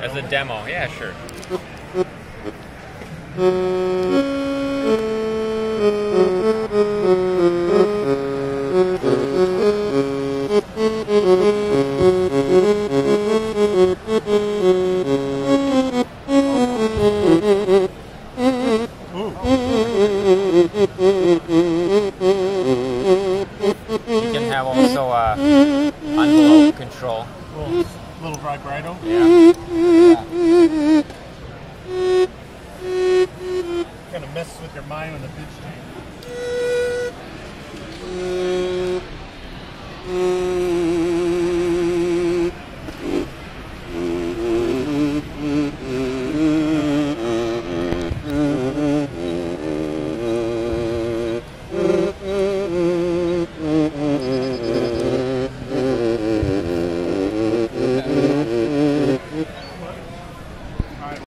As a demo, yeah, sure. You can have also uh, envelope control. little, vibrato. Yeah. Kind of messes with your mind when the pitch changes.